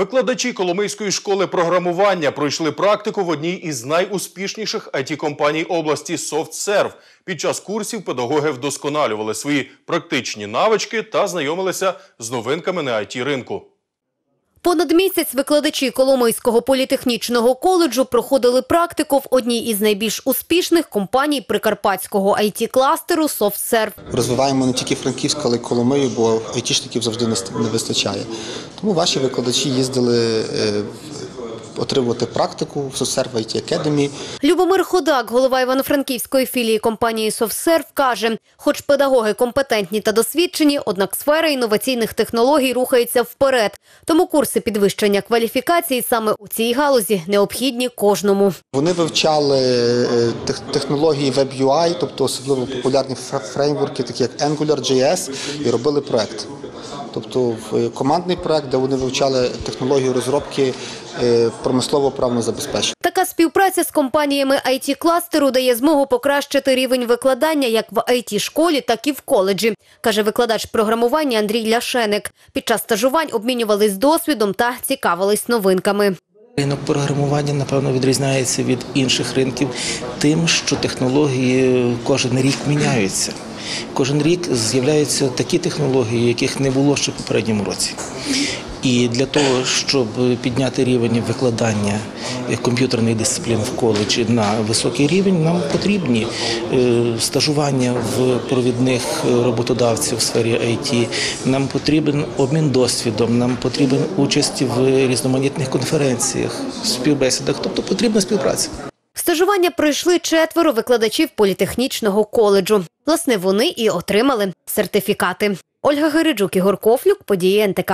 Викладачі Коломийської школи програмування пройшли практику в одній із найуспішніших IT-компаній області SoftServe. Під час курсів педагоги вдосконалювали свої практичні навички та знайомилися з новинками на IT-ринку. Понад місяць викладачі Коломийського політехнічного коледжу проходили практику в одній із найбільш успішних компаній прикарпатського IT-кластеру «Софтсерв». Розвиваємо не тільки Франківську, але й Коломию, бо айтішників завжди не ст- вистачає. Тому ваші викладачі їздили е, отримувати практику в SoftServe IT Academy. Любомир Ходак, голова Івано-Франківської філії компанії SoftServe, каже, хоч педагоги компетентні та досвідчені, однак сфера інноваційних технологій рухається вперед. Тому курси підвищення кваліфікації саме у цій галузі необхідні кожному. Вони вивчали е, тех- технології WebUI, тобто особливо популярні фр- фреймворки, такі як AngularJS, і робили проект. Тобто в- е, командний проект, де вони вивчали технологію розробки е, промислового правного забезпечення. Така співпраця з компаніями IT-кластеру дає змогу покращити рівень викладання як в IT-школі, так і в коледжі, каже викладач програмування Андрій Ляшеник. Під час стажувань обмінювались досвідом та цікавились новинками. Ринок програмування, напевно, відрізняється від інших ринків тим, що технології кожен рік міняються. Кожен рік з'являються такі технології, яких не було ще в попередньому році. І для того, щоб підняти рівень викладання комп'ютерної дисципліни в коледжі на високий рівень, нам потрібні е, стажування в провідних роботодавців в сфері IT, нам потрібен обмін досвідом, нам потрібен участь в різноманітних конференціях, співбесідах, тобто потрібна співпраця. Стажування пройшли четверо викладачів політехнічного коледжу. Власне, вони і отримали сертифікати. Ольга Гериджук Ігор Кофлюк, події НТК.